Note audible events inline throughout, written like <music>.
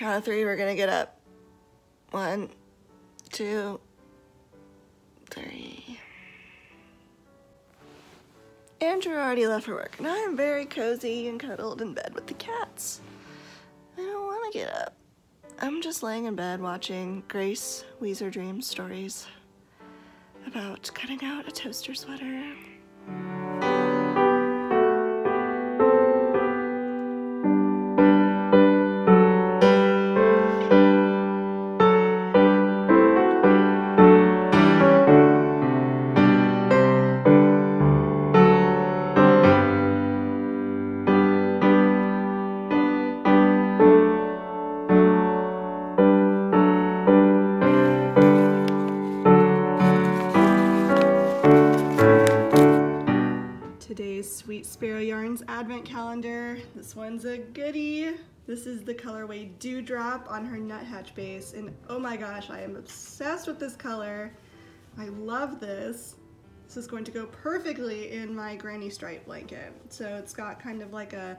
count of three, we're gonna get up. One, two, three. Andrew already left for work, and I am very cozy and cuddled in bed with the cats. I don't want to get up. I'm just laying in bed watching Grace Weezer Dreams stories about cutting out a toaster sweater. Today's Sweet Sparrow Yarns Advent Calendar. This one's a goodie. This is the colorway Dewdrop on her Nuthatch base. And oh my gosh, I am obsessed with this color. I love this. This is going to go perfectly in my granny stripe blanket. So it's got kind of like a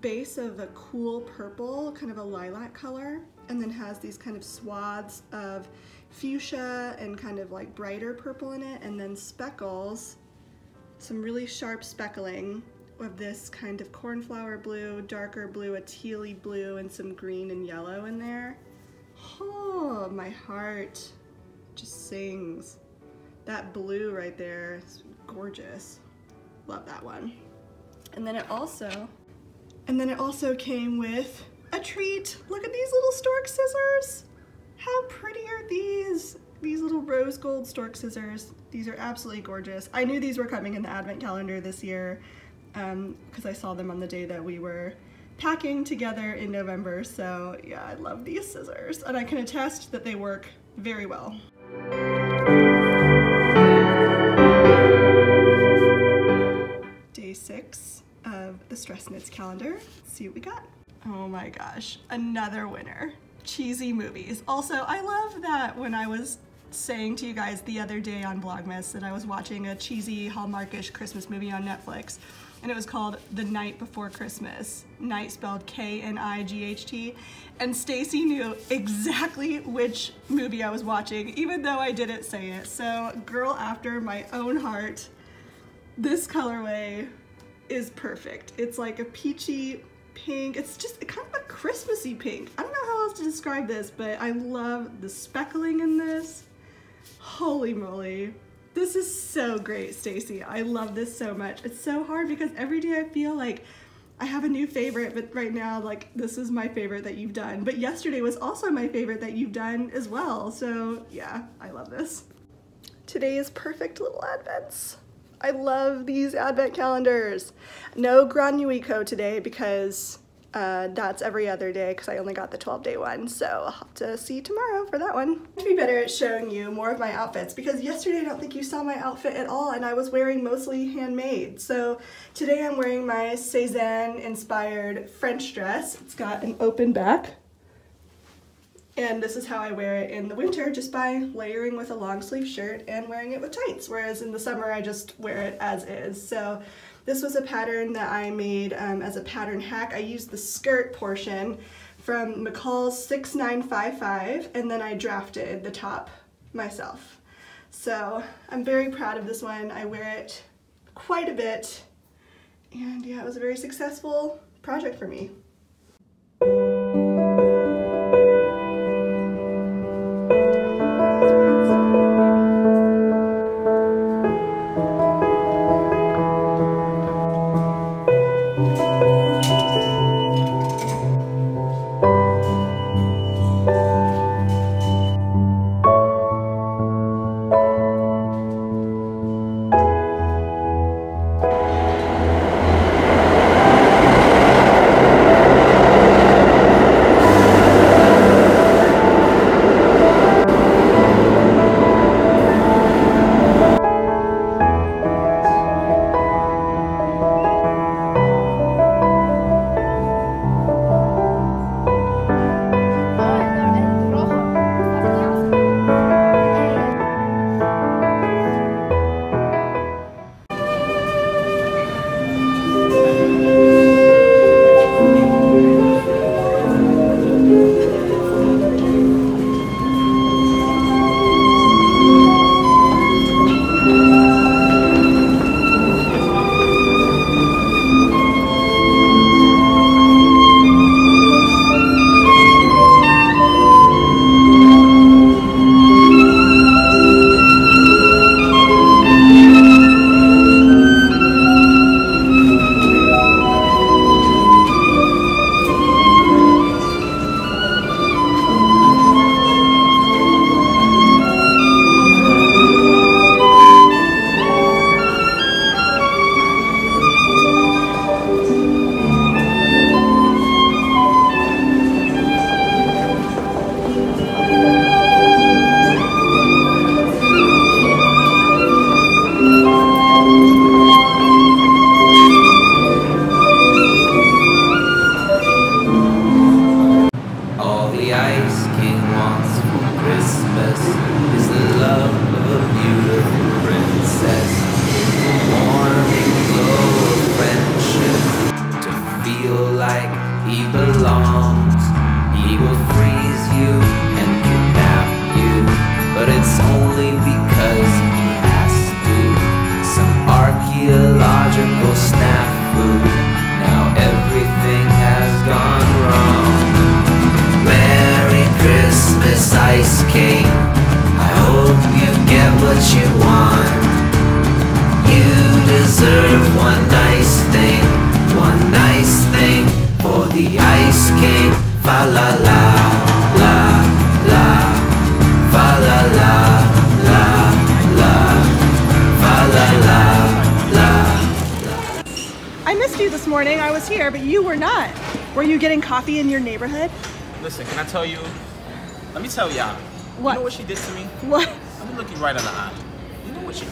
base of a cool purple, kind of a lilac color, and then has these kind of swaths of fuchsia and kind of like brighter purple in it, and then speckles some really sharp speckling of this kind of cornflower blue, darker blue, a tealy blue, and some green and yellow in there. Oh, my heart just sings. That blue right there is gorgeous. Love that one. And then it also, and then it also came with a treat. Look at these little stork scissors. How pretty are these? These little rose gold stork scissors. These are absolutely gorgeous. I knew these were coming in the advent calendar this year because um, I saw them on the day that we were packing together in November. So yeah, I love these scissors and I can attest that they work very well. Day six of the Stress Knits calendar. Let's see what we got. Oh my gosh, another winner. Cheesy movies. Also, I love that when I was saying to you guys the other day on Vlogmas that I was watching a cheesy Hallmarkish Christmas movie on Netflix and it was called The Night Before Christmas. Night spelled K-N-I-G-H-T. And Stacy knew exactly which movie I was watching, even though I didn't say it. So girl after my own heart, this colorway is perfect. It's like a peachy pink. It's just kind of a Christmassy pink. I don't know how else to describe this, but I love the speckling in this. Holy moly. This is so great, Stacy. I love this so much. It's so hard because every day I feel like I have a new favorite, but right now, like, this is my favorite that you've done. But yesterday was also my favorite that you've done as well. So yeah, I love this. Today is perfect little advents. I love these advent calendars. No Granuico today because uh, that's every other day because I only got the 12 day one. So I'll have to see you tomorrow for that one. To be better at showing you more of my outfits because yesterday I don't think you saw my outfit at all and I was wearing mostly handmade. So today I'm wearing my Sézane inspired French dress. It's got an open back. And this is how I wear it in the winter, just by layering with a long sleeve shirt and wearing it with tights, whereas in the summer I just wear it as is. So this was a pattern that I made um, as a pattern hack. I used the skirt portion from McCall's 6955 and then I drafted the top myself. So I'm very proud of this one. I wear it quite a bit and yeah, it was a very successful project for me. I missed you this morning. I was here, but you were not. Were you getting coffee in your neighborhood? Listen, can I tell you? Let me tell y'all. What? You know what she did to me? What? I'm looking right in the eye. You know what she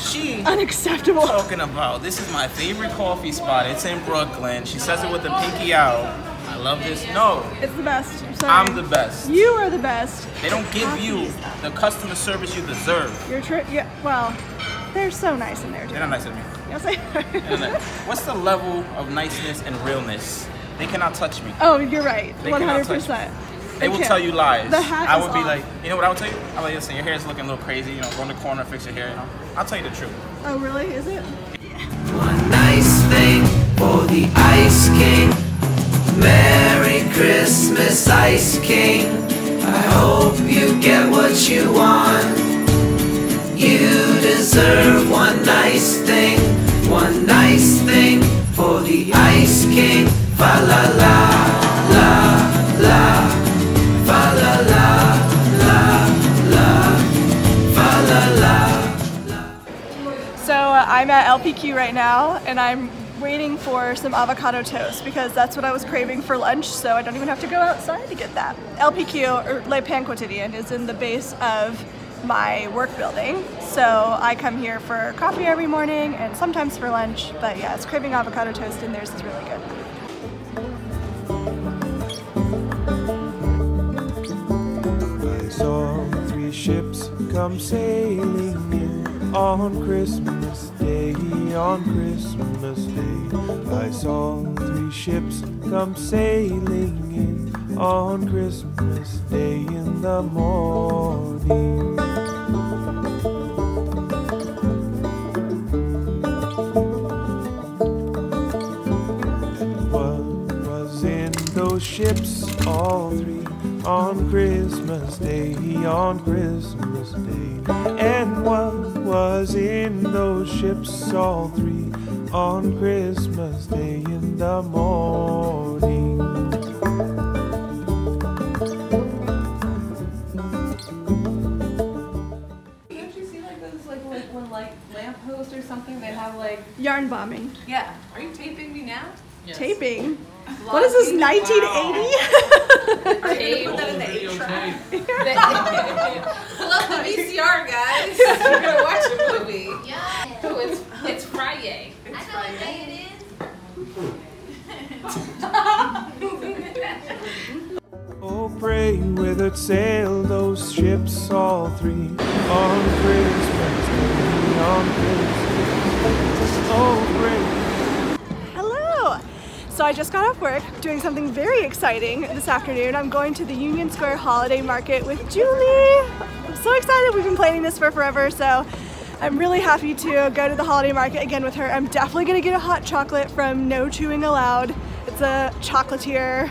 she unacceptable talking about this is my favorite coffee spot it's in brooklyn she says it with a pinky out I love this. No, It's the best. I'm sorry. I'm the best. You are the best. They don't give you the customer service you deserve. You're tri- yeah, well, they're so nice in there, They're not nice to me. Yes, they They're What's the level of niceness and realness? They cannot touch me. oh, you're right. They 100%. They will tell you lies. The hat I is would be off. like, you know what I would tell you? I would like, listen, your hair's looking a little crazy. You know, go in the corner, fix your hair. You know, I'll tell you the truth. Oh, really? Is it? Yeah. One nice thing for the Ice King. Merry Christmas, Ice King. I hope you get what you want. You deserve one nice thing, one nice thing for the Ice King. Fa la la, la la, fa la la, la la, fa la la. So uh, I'm at LPQ right now, and I'm waiting for some avocado toast because that's what I was craving for lunch. So I don't even have to go outside to get that. LPQ or Le Pain Quotidien is in the base of my work building. So I come here for coffee every morning and sometimes for lunch. But yeah, it's craving avocado toast, and theirs is really good. I saw three ships come sailing in on Christmas Day, on Christmas Day. I saw three ships come sailing in on Christmas Day in the morning. What was in those ships, all three, on Christmas Day, on Christmas Day? And what was in those ships, all three, on Christmas Day in the morning? Don't you see like those like like when like lamppost or something they have like Yarn bombing, yeah. Are you taping me now? taping. What is this? 1980? Tape. <laughs> Put that in the eight track. <laughs> Pull up the VCR, guys. Sail those ships, all three, on Christmas Day, on Christmas Oh, pray. Hello! So I just got off work doing something very exciting this afternoon. I'm going to the Union Square Holiday Market with Julie. I'm so excited. We've been planning this for forever, so I'm really happy to go to the holiday market again with her. I'm definitely gonna get a hot chocolate from No Chewing Allowed. It's a chocolatier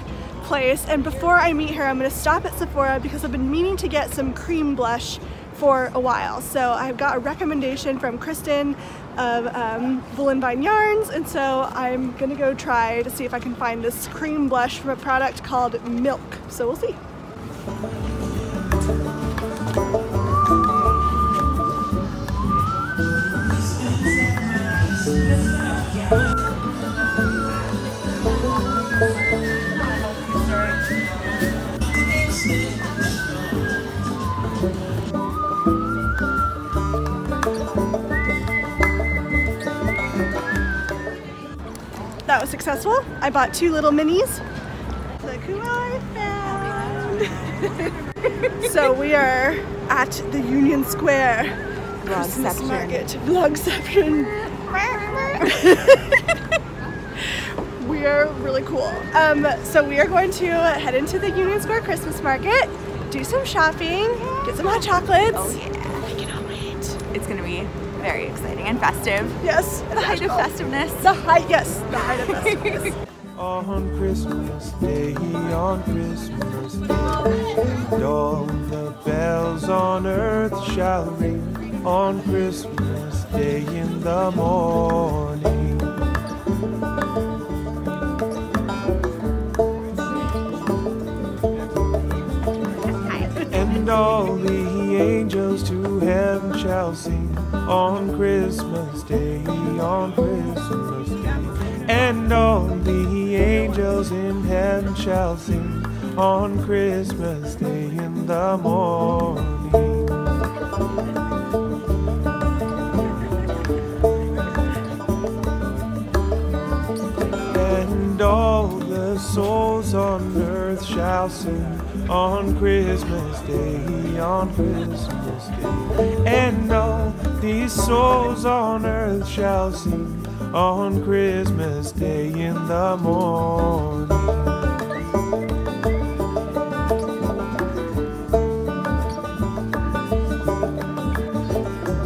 place. And before I meet her, I'm gonna stop at Sephora because I've been meaning to get some cream blush for a while. So I've got a recommendation from Kristen of um, Vine Yarns, and so I'm gonna go try to see if I can find this cream blush from a product called Milk. So we'll see. Was successful. I bought two little minis. Look who I found. <laughs> so we are at the Union Square Christmas market. Vlogception. <laughs> we are really cool. Um, so we are going to head into the Union Square Christmas market, do some shopping, get some hot chocolates. Oh yeah. I cannot wait. It's gonna be very exciting and festive. Yes, The height of festiveness. The height, yes, the height of festivus. <laughs> On Christmas Day, on Christmas Day, and all the bells on earth shall ring on Christmas Day in the morning. And all the angels to heaven shall sing on Christmas Day, on Christmas Day. And all the angels in heaven shall sing on Christmas Day in the morning. And all the souls on earth shall sing on Christmas Day, on Christmas Day. And all these souls on earth shall sing on Christmas Day in the morning.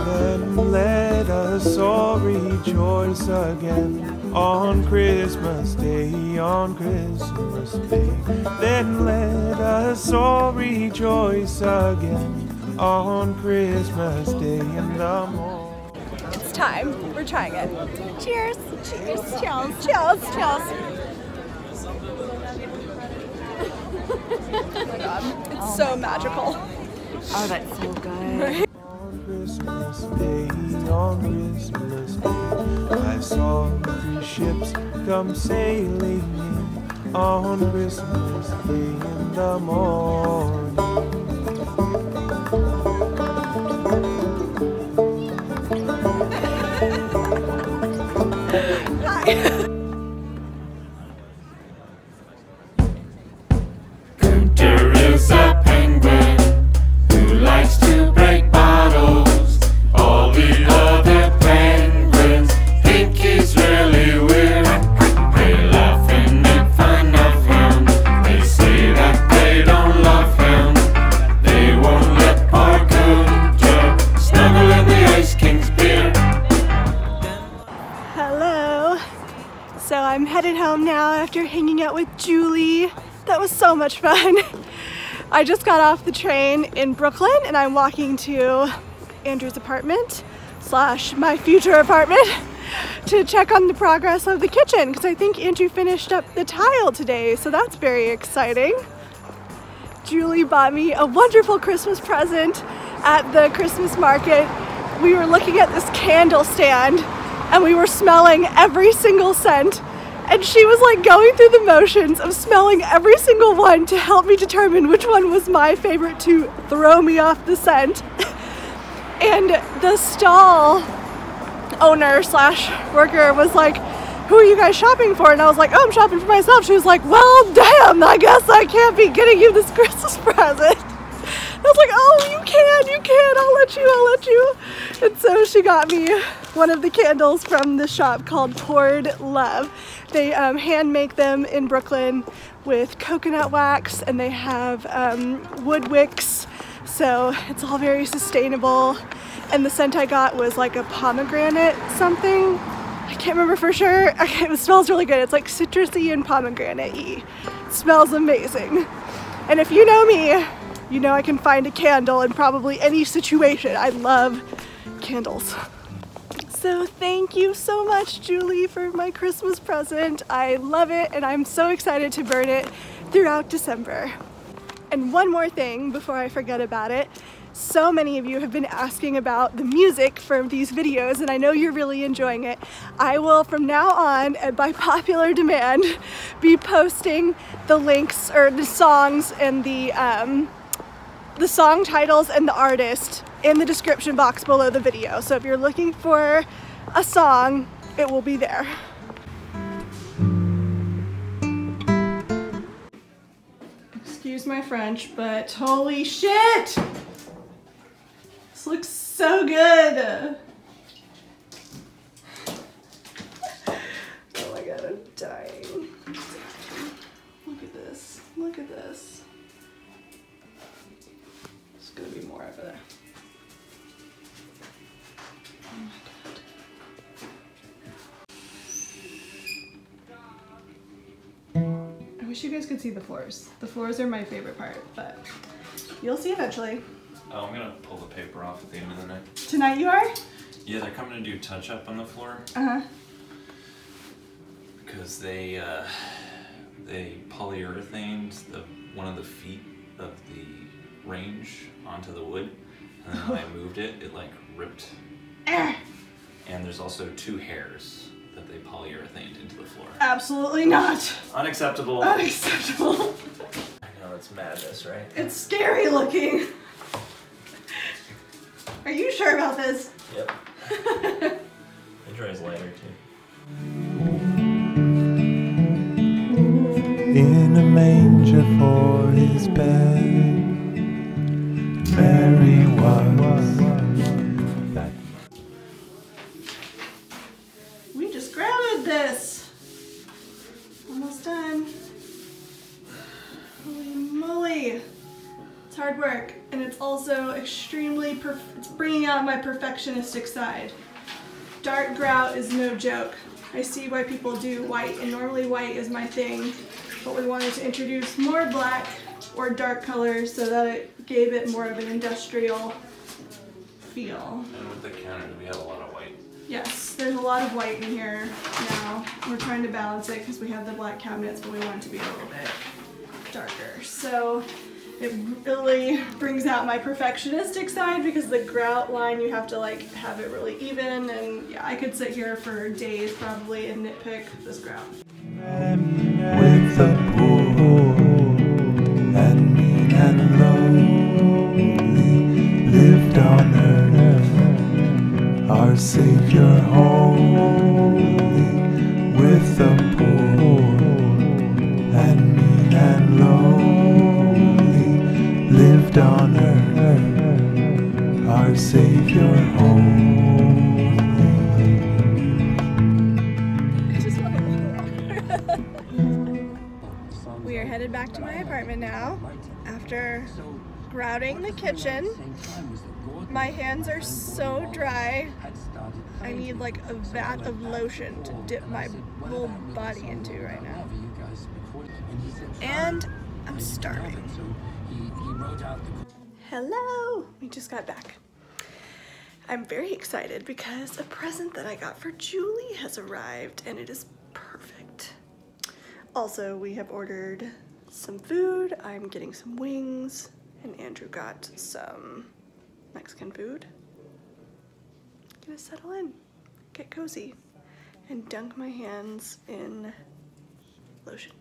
Then let us all rejoice again on Christmas Day, on Christmas Day. Then let us all rejoice again on Christmas Day in the morning. It's time. We're trying it. Cheers. Cheers. Cheers. Cheers. Cheers. <laughs> oh my god. It's so oh magical. Oh, that's so good. On Christmas Day, on Christmas Day, I saw three ships come sailing in on Christmas Day in the morning. <laughs> Gunter much fun. I just got off the train in Brooklyn and I'm walking to Andrew's apartment slash my future apartment to check on the progress of the kitchen because I think Andrew finished up the tile today, so that's very exciting. Julie bought me a wonderful Christmas present at the Christmas market. We were looking at this candle stand and we were smelling every single scent. And she was like going through the motions of smelling every single one to help me determine which one was my favorite to throw me off the scent. <laughs> and the stall owner slash worker was like, who are you guys shopping for? And I was like, oh, I'm shopping for myself. She was like, well, damn, I guess I can't be getting you this <laughs> Christmas present. I was like, oh, you can, you can, I'll let you, I'll let you. And so she got me one of the candles from the shop called Poured Love. They um, hand make them in Brooklyn with coconut wax and they have um, wood wicks. So it's all very sustainable. And the scent I got was like a pomegranate something. I can't remember for sure. <laughs> It smells really good. It's like citrusy and pomegranate-y. Smells amazing. And if you know me, you know I can find a candle in probably any situation. I love candles. So thank you so much, Julie, for my Christmas present. I love it and I'm so excited to burn it throughout December. And one more thing before I forget about it. So many of you have been asking about the music for these videos and I know you're really enjoying it. I will from now on and by <laughs> popular demand be posting the links or the songs and the um, the song titles and the artist in the description box below the video. So if you're looking for a song, it will be there. Excuse my French, but holy shit! This looks so good! Oh my god, I'm dying. Look at this. Look at this. More over there. Oh my god. I wish you guys could see the floors. The floors are my favorite part, but you'll see eventually. Oh, I'm gonna pull the paper off at the end of the night. Tonight you are? Yeah, they're coming to do touch up on the floor Uh-huh. because they uh, they polyurethaned the one of the feet of the range onto the wood, and then when I moved it, it like ripped. Eh, And there's also two hairs that they polyurethaned into the floor. absolutely not. Unacceptable. Unacceptable. I know it's madness, right? It's scary looking. Are you sure about this? Yep. It dries lighter too. in a manger for his bed. Was that We just grounded this. Almost done. Holy moly. It's hard work, and it's also extremely, it's bringing out my perfectionistic side. Dark grout is no joke. I see why people do white, and normally white is my thing, but we wanted to introduce more black or dark colors so that it gave it more of an industrial feel. And with the counter, we have a lot of white. Yes, there's a lot of white in here now. We're trying to balance it because we have the black cabinets, but we want it to be a little bit darker. So it really brings out my perfectionistic side because the grout line you have to like have it really even and yeah, I could sit here for days probably and nitpick this grout. Lived on earth. Our Savior holy with the poor and mean and lonely lived on earth. Our Savior holy. <laughs> We are headed back to my apartment now after grouting the kitchen. My hands are so dry. I need like a vat of lotion to dip my whole body into right now. And I'm starving. Hello! We just got back. I'm very excited because a present that I got for Julie has arrived and it is perfect. Also, we have ordered some food. I'm getting some wings, and Andrew got some Mexican food. Gonna settle in, get cozy, and dunk my hands in lotion.